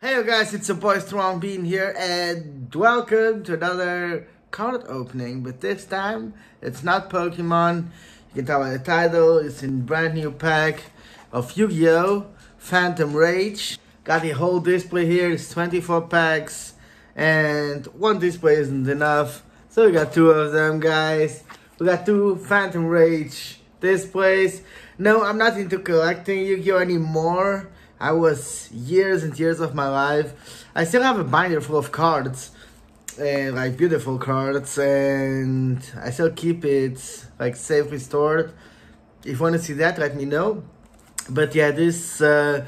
Hey guys, it's your boy Strong Bean here and welcome to another card opening, but this time it's not Pokemon. You can tell by the title, it's in brand new pack of Yu-Gi-Oh! Phantom Rage. Got the whole display here, it's 24 packs and one display isn't enough. So we got two of them guys. We got two Phantom Rage displays. No, I'm not into collecting Yu-Gi-Oh! anymore. I was years and years of my life. I still have a binder full of cards, and like beautiful cards, and I still keep it like safely stored. If you want to see that, let me know. But yeah, this uh,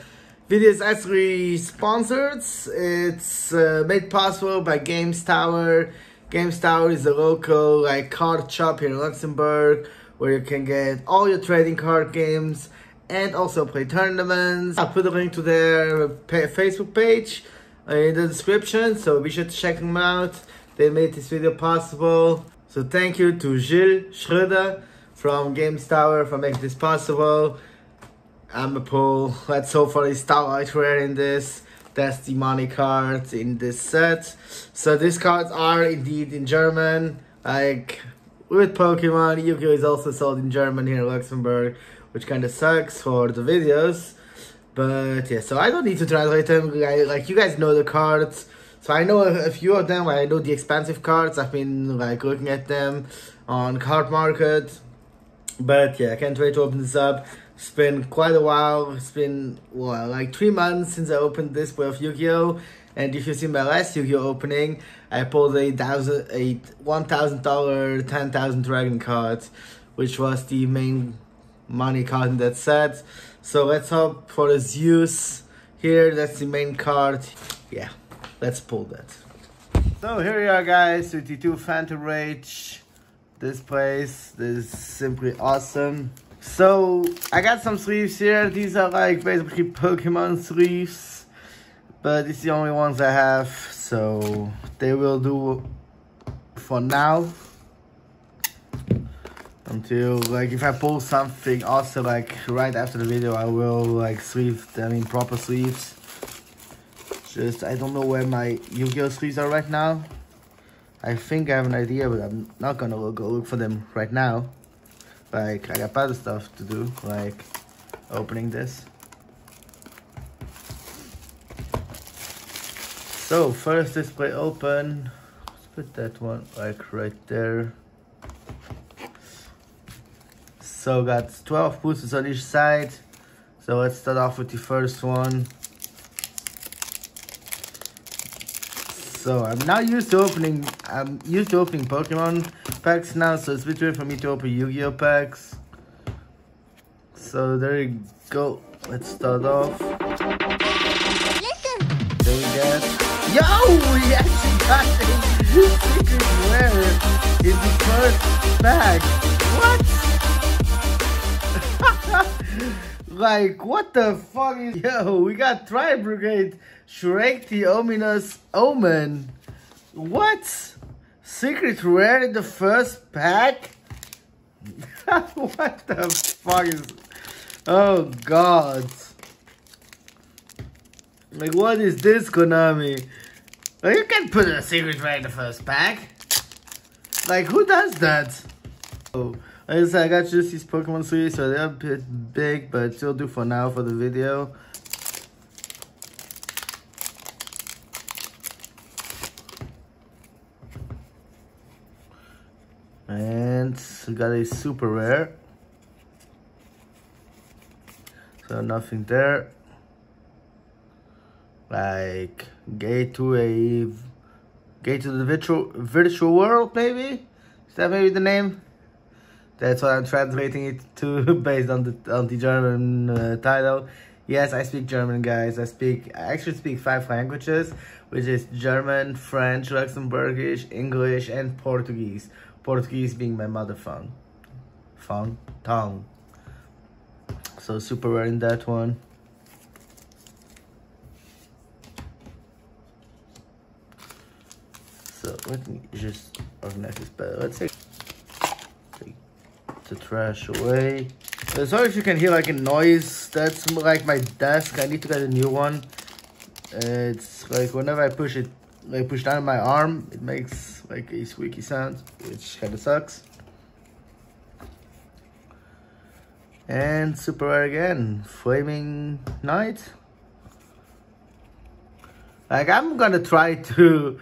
video is actually sponsored. It's uh, made possible by Games Tower. Games Tower is a local like card shop here in Luxembourg where you can get all your trading card games and also play tournaments. I'll put a link to their Facebook page uh, in the description, so be sure to check them out. They made this video possible. So thank you to Gil Schroeder from Games Tower for making this possible. I'm a pull. Let's hope for the Starlight Rare in this. That's the money cards in this set. So these cards are indeed in German. Like with Pokemon, Yu-Gi-Oh! is also sold in German here in Luxembourg which kind of sucks for the videos. But yeah, so I don't need to translate them. I, like you guys know the cards, so I know a, a, few of them. I know the expensive cards. I've been like looking at them on Card Market. But yeah, I can't wait to open this up. It's been quite a while. It's been well, like three months since I opened this way of Yu-Gi-Oh! And if you see my last Yu-Gi-Oh! opening, I pulled a thousand, a one thousand dollar, ten thousand dragon cards, which was the main money card in that set. So let's hope for the Zeus here. That's the main card. Yeah, let's pull that. So here we are guys with the two Phantom Rage displays. This is simply awesome. So I got some sleeves here. These are like basically Pokemon sleeves. But it's the only ones I have. So they will do for now until like if I pull something also like right after the video I will like sleeve them in proper sleeves. Just I don't know where my Yu-Gi-Oh sleeves are right now. I think I have an idea but I'm not gonna go look for them right now. Like I got other stuff to do like opening this. So first display open. Let's put that one like right there so got 12 boosters on each side. So let's start off with the first one. So I'm not used to opening, I'm used to opening Pokemon packs now, so it's a bit weird for me to open Yu-Gi-Oh packs. So there you go. Let's start off. Listen. There we go. Yo, we actually got a secret rare in the first pack. What? Like, what the fuck is... Yo, we got Tri Brigade, Shrek the Ominous Omen. What? Secret rare in the first pack? what the fuck is... Oh, God. Like, what is this, Konami? Like, you can't put a secret rare in the first pack. Like, who does that? Oh. Like I said, I got just these Pokemon sleeves, so they're a bit big, but still do for now for the video. And we got a super rare. So nothing there. Like gate to a gate to the virtual virtual world maybe? Is that maybe the name? That's what I'm translating it to based on the on the German uh, title. Yes, I speak German, guys. I speak, I actually speak five languages, which is German, French, Luxembourgish, English, and Portuguese. Portuguese being my mother tongue. Tongue? Tongue. So super rare in that one. So let me just organize this better. Let's say the trash away. sorry if you can hear like a noise. That's like my desk. I need to get a new one. It's like whenever I push it, like push down my arm, it makes like a squeaky sound, which kind of sucks. And super rare again, Flaming Knight. Like I'm gonna try to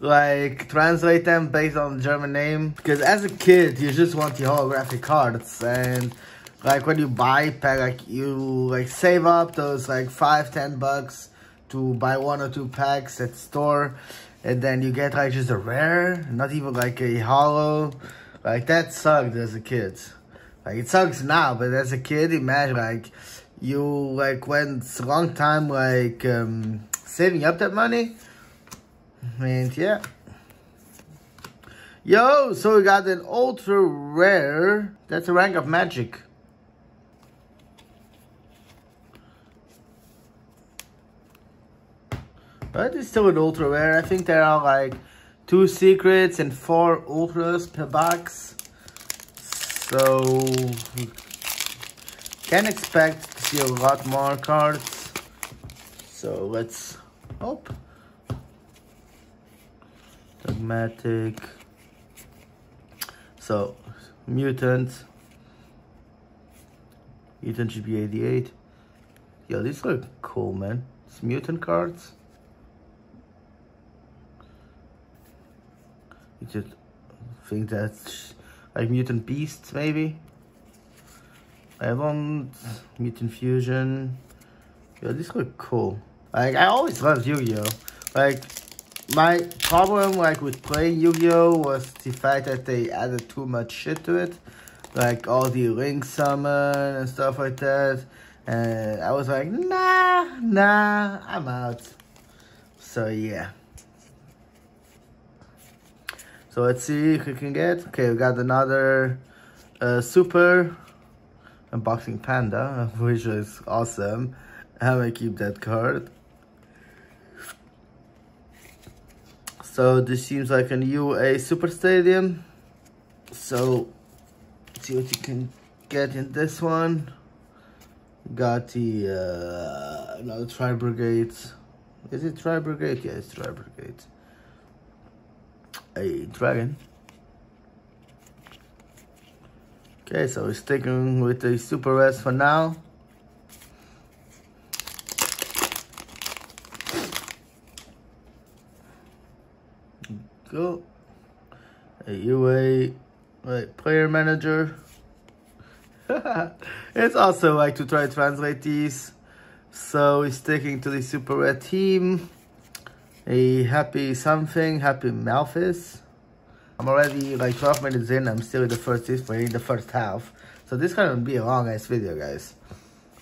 like translate them based on German name because as a kid you just want the holographic cards and like when you buy pack like you like save up those like five ten bucks to buy one or two packs at store and then you get like just a rare not even like a hollow like that sucked as a kid like it sucks now, but as a kid, imagine like you like went a long time like um, saving up that money. And yeah. Yo, so we got an ultra rare. That's a rank of magic. But it's still an ultra rare. I think there are like two secrets and four ultras per box. So can expect to see a lot more cards. So let's hope. Dogmatic. So mutant. Mutant GB88. Yo, these look cool, man. It's mutant cards. You just think that's like Mutant Beasts, maybe. I want Mutant Fusion. Yeah, these look cool. Like, I always loved Yu-Gi-Oh! Like, my problem, like, with playing Yu-Gi-Oh! was the fact that they added too much shit to it. Like, all the Link Summon and stuff like that. And I was like, nah, nah, I'm out. So, yeah. So let's see if we can get. Okay, we got another uh, super unboxing panda, which is awesome. I'm gonna keep that card. So this seems like a UA Super Stadium. So see what you can get in this one. Got the uh, another Tri Brigade. Is it Tri Brigade? Yeah, it's Tri Brigade a dragon. Okay, so we're sticking with the super rares for now. Go. A UA right, player manager. it's also like to try to translate these. So we're sticking to the super red team a happy something, happy Malphis. I'm already like 12 minutes in, I'm still in the first the first half. So this gonna be a long ass video, guys.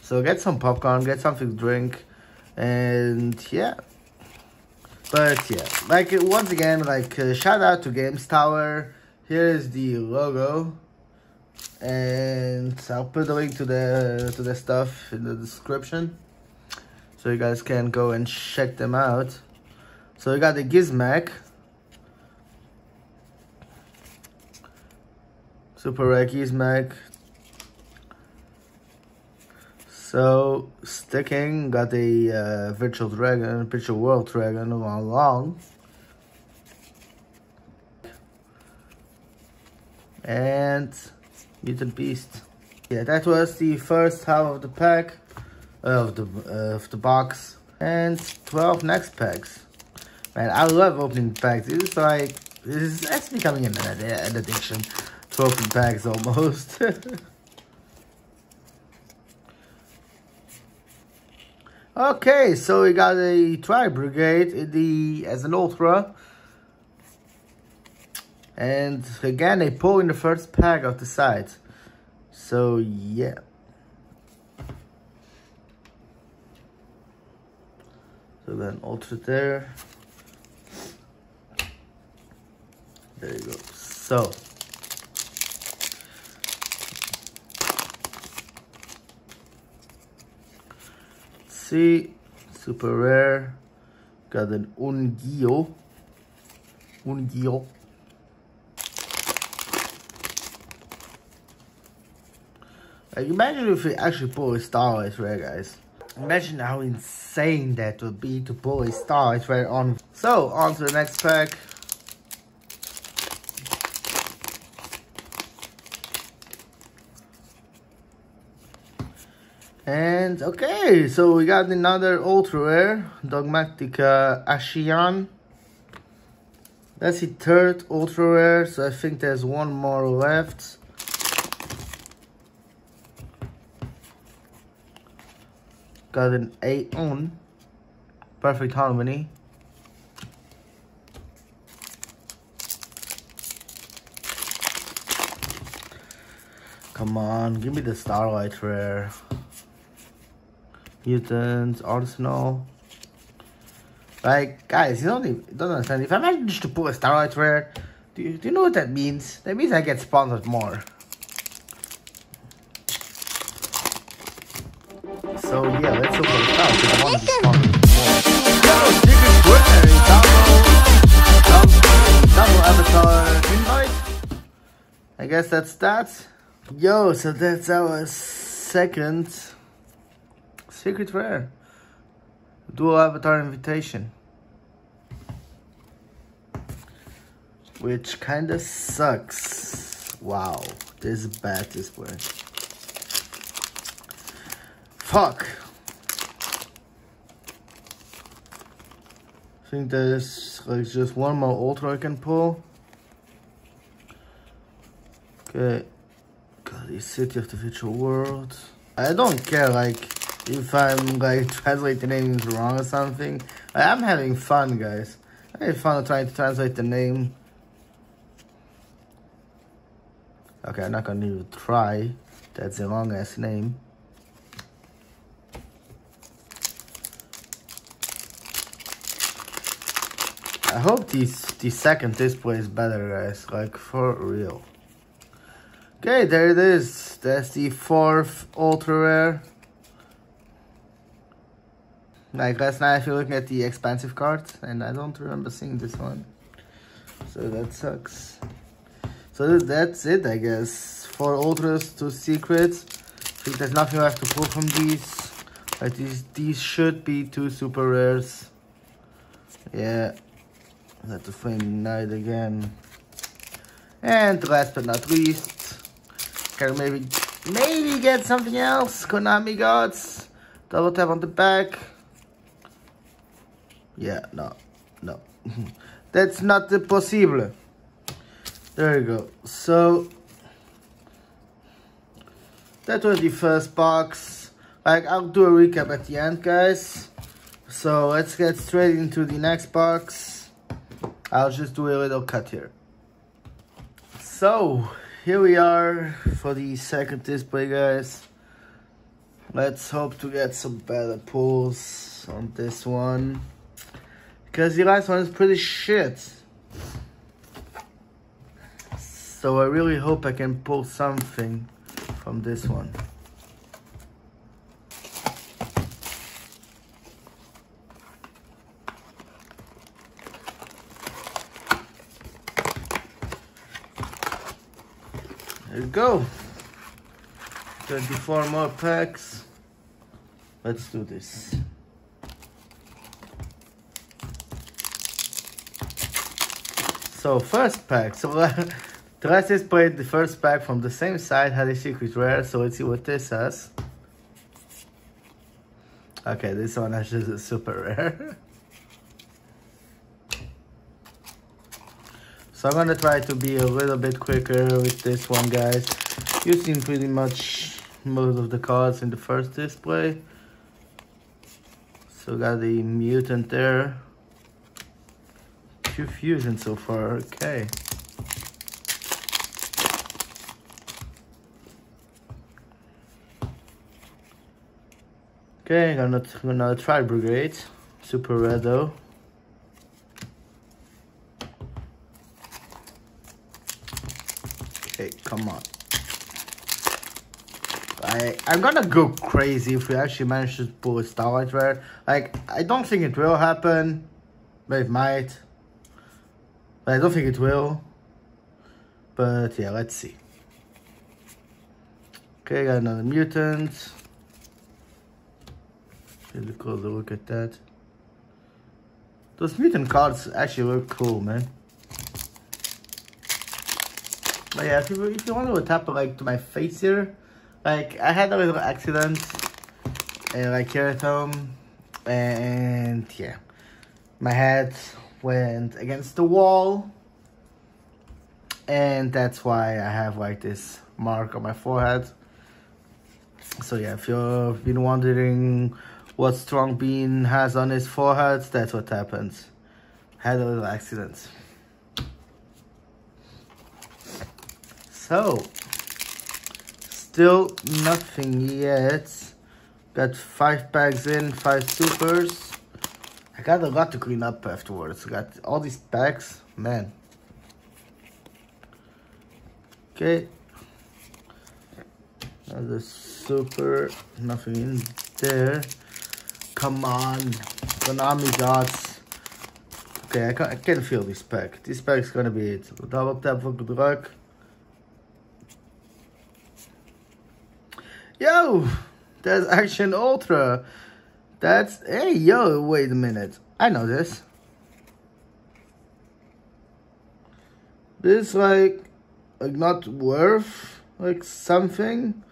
So get some popcorn, get something to drink, and yeah. But yeah, like once again, like uh, shout out to Games Tower. Here is the logo, and I'll put the link to the to the stuff in the description, so you guys can go and check them out. So we got the Gizmek. Super Rare Gizmek. So sticking, got the uh, Virtual Dragon, Virtual World Dragon along long. And Mutant Beast. Yeah, that was the first half of the pack, of the, uh, of the box. And 12 next packs. Man, I love opening packs. It's like, it's, it's becoming an, an addiction to open packs almost. okay, so we got a Tri Brigade the as an Ultra. And again, they pull in the first pack of the side. So, yeah. So then Ultra there. There you go. So, see, super rare. Got an Ungio. Ungio. Like, imagine if we actually pull a Star Wars rare, guys. Imagine how insane that would be to pull a star it's right on. So, on to the next pack. And okay, so we got another ultra rare, Dogmatika Ashiyan. That's the third ultra rare, so I think there's one more left. Got an 8 on. Perfect harmony. Come on, give me the Starlight Rare. Mutants, Arsenal. Like, guys, you don't, even, don't understand. If I manage to pull a Starlight Rare, do you, do you know what that means? That means I get sponsored more. So yeah, let's open it because I want to be. Double, avatar invite. I guess that's that. Yo, so that's our second secret rare. Dual avatar invitation. Which kinda sucks. Wow, this is bad way. Fuck. I think there's like just one more ultra I can pull. Okay. God, the city of the virtual world. I don't care like if I'm like translating names wrong or something. I am having fun guys. I had fun trying to translate the name. Okay, I'm not gonna even try. That's a long ass name. I hope this the second display is better, guys. Like for real. Okay, there it is. That's the fourth ultra rare. Like last night, I feel looking at the expansive cards, and I don't remember seeing this one. So that sucks. So that's it, I guess. Four ultras, two secrets. I think there's nothing left to pull from these. Like these, these should be two super rares. Yeah. Let the flame night again. And last but not least, can maybe maybe get something else. Konami gods. Double tap on the back. Yeah, no, no. That's not possible. There you go. So that was the first box. Like I'll do a recap at the end, guys. So let's get straight into the next box. I'll just do a little cut here. So, here we are for the second display, guys. Let's hope to get some better pulls on this one. Because the last one is pretty shit. So I really hope I can pull something from this one. There you go. 24 more packs. Let's do this. So first pack. So Traces played the first pack from the same side, had a secret rare. So let's see what this has. Okay, this one has just a super rare. So I'm gonna try to be a little bit quicker with this one, guys. You've seen pretty much most of the cards in the first display. So got the mutant there. Two fusion so far, okay. Okay, I'm gonna, gonna try Brigade. Super red though. Okay, come on. I, I'm gonna go crazy if we actually manage to pull a Starlight Rare. Like, I don't think it will happen. But it might. But I don't think it will. But yeah, let's see. Okay, got another mutant. Here's a closer look at that. Those mutant cards actually look cool, man. But yeah, if you, if you want to tap like to my face here, like I had a little accident, and like here at home, and yeah, my head went against the wall, and that's why I have like this mark on my forehead. So yeah, if you've been wondering what Strong Bean has on his forehead, that's what happens. Had a little accident. So, still nothing yet. Got five packs in, five supers. I got a lot to clean up afterwards. Got all these packs, man. Okay. Another super, nothing in there. Come on, Konami gods. Okay, I can, I can feel this pack. This pack is gonna be it. Double tap for good luck. Yo, that's Action Ultra. That's, hey, yo, wait a minute. I know this. This, like, like not worth, like, something.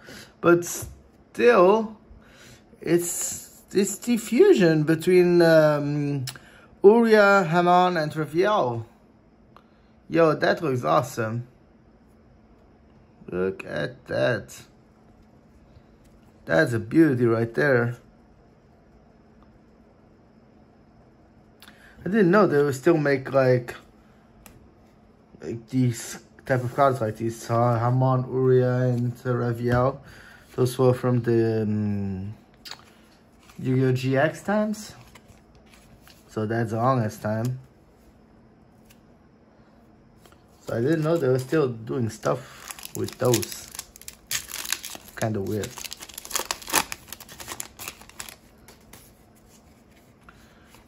But still, it's this diffusion between um, Uria, Hamon, and Raphael. Yo, that looks awesome. Look at that. That's a beauty right there. I didn't know they would still make like, like these type of cards like these uh, Hamon, Uria, and uh. Those were from the um, Yu-Gi-Oh! GX times. So that's the longest time. So I didn't know they were still doing stuff with those. Kind of weird.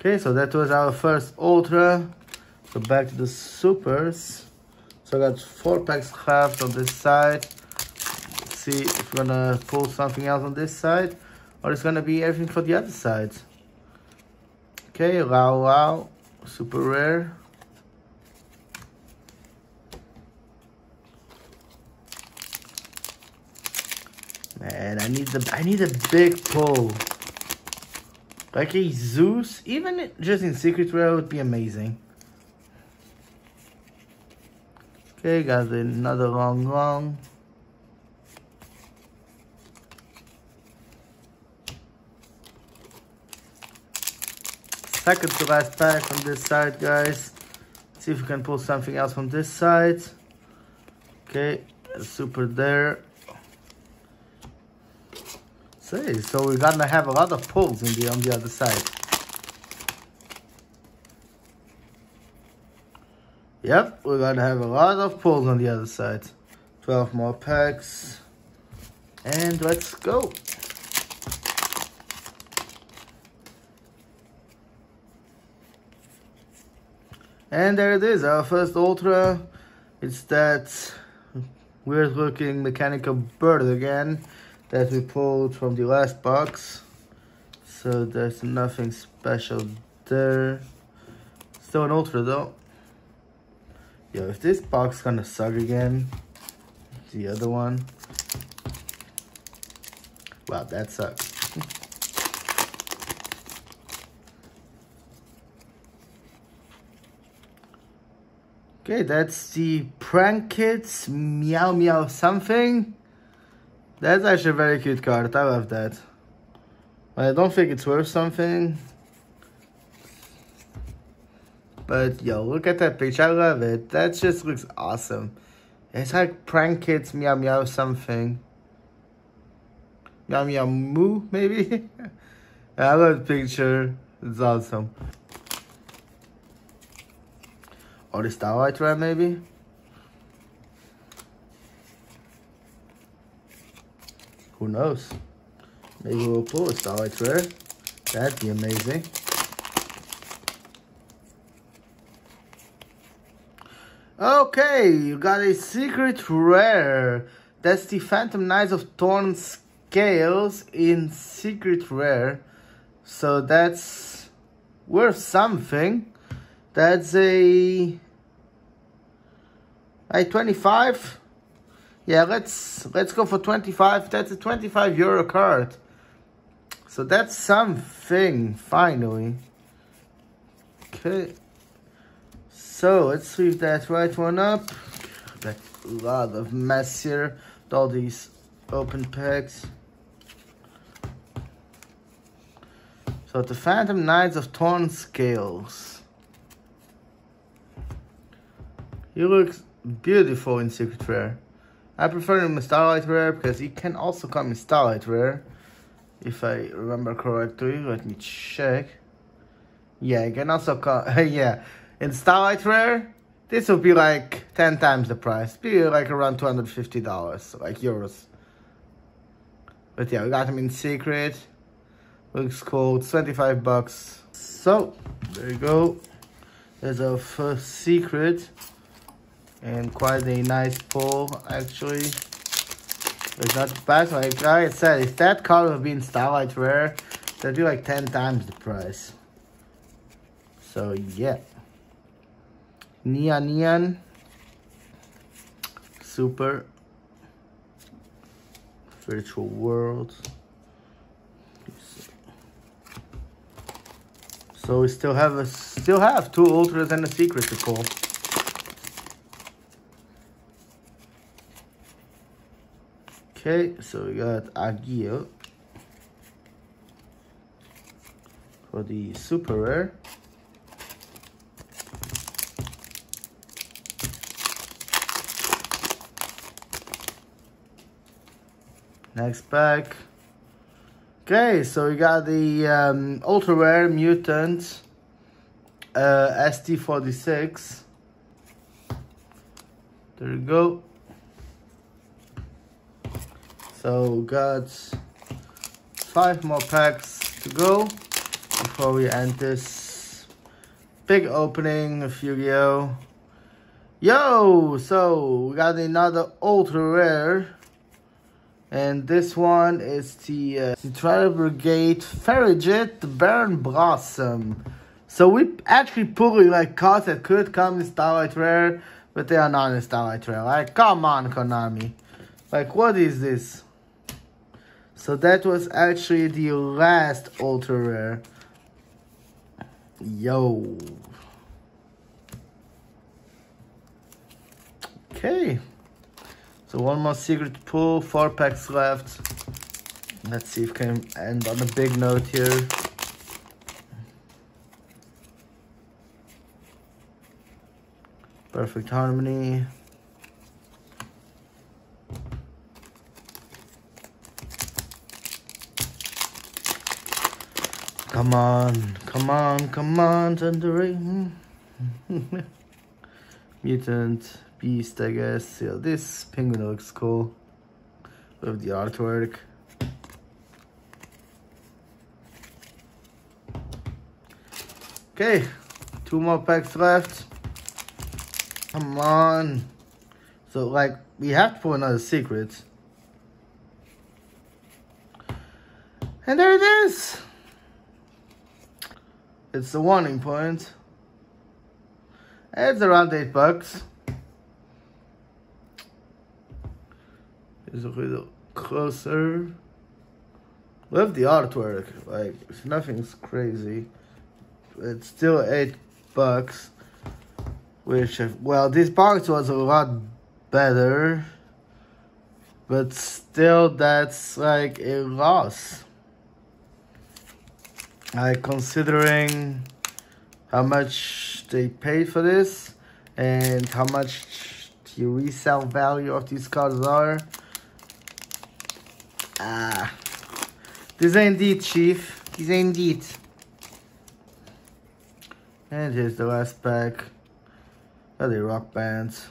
Okay, so that was our first Ultra. So back to the Supers. So I got four packs left on this side. Let's see if we're gonna pull something else on this side. Or it's gonna be everything for the other side. Okay, Lao Lao. Super rare. Man, I need the I need a big pull. Like a Zeus, even just in Secret Rare would be amazing. Okay, got another long long. Second to last pack from this side, guys. Let's see if we can pull something else from this side. Okay, super there. See, so we're gonna have a lot of pulls in the on the other side. Yep, we're gonna have a lot of pulls on the other side. 12 more packs. And let's go. And there it is, our first Ultra. It's that weird looking mechanical bird again that we pulled from the last box. So there's nothing special there. Still an Ultra though. Yo, if this box gonna suck again, the other one. Wow, that sucks. okay, that's the Prank Kids Meow Meow something. That's actually a very cute card. I love that. I don't think it's worth something. But yo, look at that picture. I love it. That just looks awesome. It's like prank kids meow meow something. Meow meow moo, maybe? I love the picture. It's awesome. Or the Starlight Red, maybe? Who knows? Maybe we'll pull a Starlight Rare. That'd be amazing. Okay, you got a secret rare. That's the Phantom Knights of Torn Scales in secret rare. So that's worth something. That's a a 25. Yeah, let's let's go for 25. That's a 25 euro card. So that's something finally. Okay. So let's sweep that right one up. Got a lot of mess here with all these open packs. So the Phantom Knights of Torn Scales. He looks beautiful in Secret Rare. I prefer him Starlight Rare because he can also come in Starlight Rare. If I remember correctly, let me check. Yeah, he can also come, yeah. In Starlight Rare, this will be like 10 times the price. Be like around $250, like euros. But yeah, we got him in Secret. Looks cool. It's 25 bucks. So, there you go. There's our first secret. And quite a nice pull, actually. It's not bad. Like I said, if that card would be in Starlight Rare, that'd be like 10 times the price. So, yeah. Neon Neon. Super. Virtual World. So we still have a still have two ultras and a secret to pull. Okay, so we got Agio for the super rare. Next pack. Okay, so we got the um, ultra rare mutant uh, ST46. There you go. So got five more packs to go before we end this big opening of Yu-Gi-Oh! Yo! So we got another ultra rare and this one is the uh, Central Brigade Farragut, the Baron Blossom. So we actually pulling like cards that could come in Starlight Rare, but they are not in Starlight Rare. Like, come on, Konami. Like, what is this? So that was actually the last Ultra Rare. Yo. Okay. So one more secret pull, four packs left. Let's see if we can end on a big note here. Perfect Harmony. Come on, come on, come on, Thundering. Mutant beast, I guess. Yeah, this penguin looks cool with the artwork. Okay, two more packs left. Come on. So, like, we have to pull another secret. And there it is. It's the warning point. It's around 8 bucks. is a little closer. Love the artwork. Like, nothing's crazy. It's still eight bucks. Which, well, this box was a lot better. But still, that's like a loss. Like, considering how much they paid for this and how much the resale value of these cards are. Ah. This ain't it, Chief. This ain't it. And here's the last pack. Are the rock bands.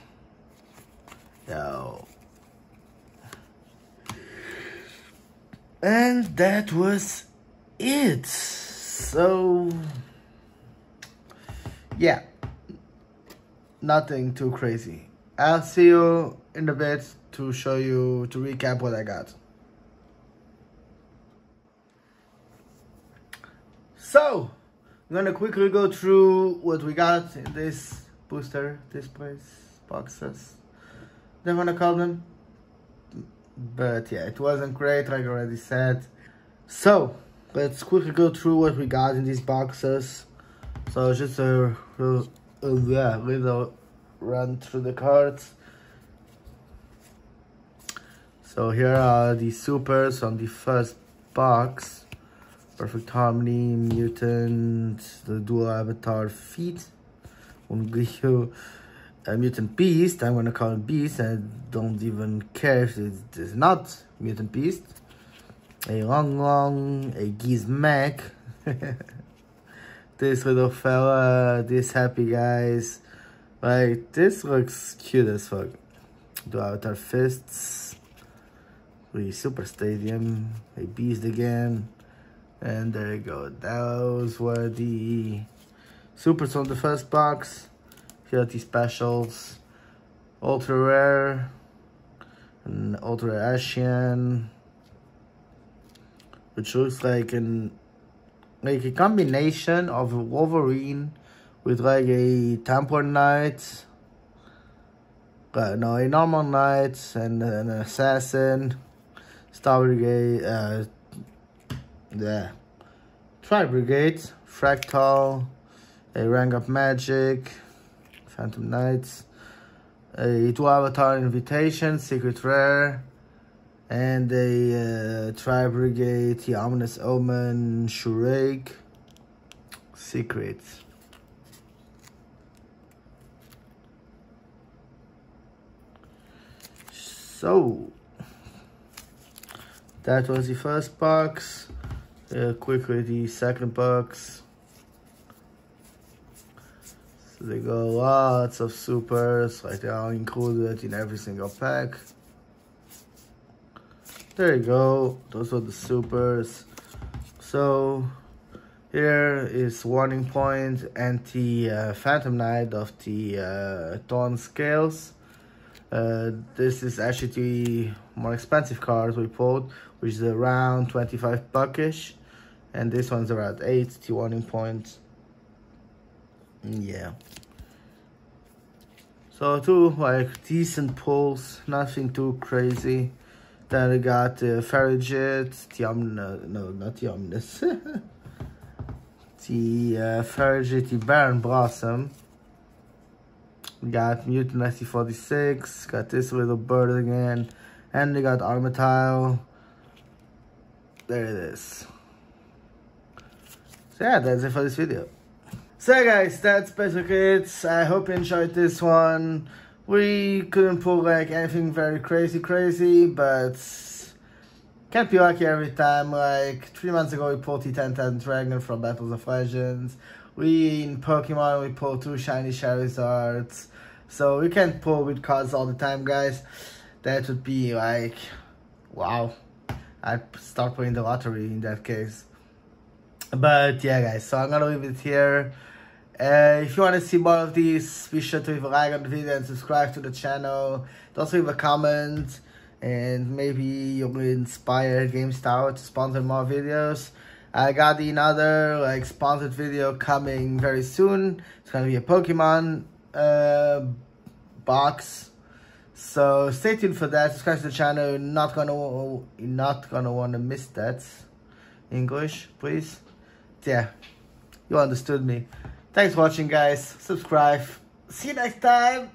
Yo. And that was it. So, yeah. Nothing too crazy. I'll see you in a bit to show you, to recap what I got. So, I'm gonna quickly go through what we got in this booster this place, boxes. They wanna call them. But yeah, it wasn't great, like I already said. So, let's quickly go through what we got in these boxes. So just a, a, a yeah, little run through the cards. So here are the supers on the first box. Perfect Harmony, Mutant, the Dual Avatar Feet. Unglio, a Mutant Beast. I'm gonna call it Beast. I don't even care if it's not Mutant Beast. A Long Long, a Gizmek. this little fella, this happy guys. Like, this looks cute as fuck. Do Avatar Fists. We Super Stadium, a Beast again. And there you go. Those were the supers on the first box. Here are the specials. Ultra Rare. And Ultra Asian. Which looks like an like a combination of a Wolverine with like a Templar Knight. Uh, no, a normal knight and an assassin. Star Brigade, uh, Tri Brigade, Fractal, a Rank of Magic, Phantom Knights, a Dual Avatar Invitation, Secret Rare, and a uh, Tri Brigade, the Ominous Omen, Shuraig, Secrets. So, that was the first box. Uh, quickly the second box. So they got lots of supers, like they are included in every single pack. There you go, those are the supers. So here is warning point and the uh, Phantom Knight of the uh, Dawn Scales. Uh, this is actually the more expensive card we pulled, which is around 25 buckish. And this one's around 8 warning points. Yeah. So two like decent pulls. Nothing too crazy then we got the uh, Farragut, the um, no, no, not the Omnis. the uh, the Baron Blossom. We got Mutant SC46, got this little bird again, and we got Armityle. There it is so yeah, that's it for this video. So guys, that's basically it. I hope you enjoyed this one. We couldn't pull like anything very crazy crazy, but can't be lucky every time. Like three months ago we pulled T1010 Dragon from Battles of Legends. We in Pokemon we pulled two shiny Charizards. So we can't pull with cards all the time guys. That would be like wow. I'd start playing the lottery in that case. But yeah, guys, so I'm gonna leave it here. Uh, if you want to see more of these, be sure to leave a like on the video and subscribe to the channel. Also leave a comment and maybe you'll inspire Games Tower to sponsor more videos. I got another like sponsored video coming very soon. It's gonna be a Pokemon uh, box. So stay tuned for that. Subscribe to the channel. You're not gonna you're not gonna want to miss that. English, please yeah, you understood me. Thanks for watching, guys. Subscribe. See you next time.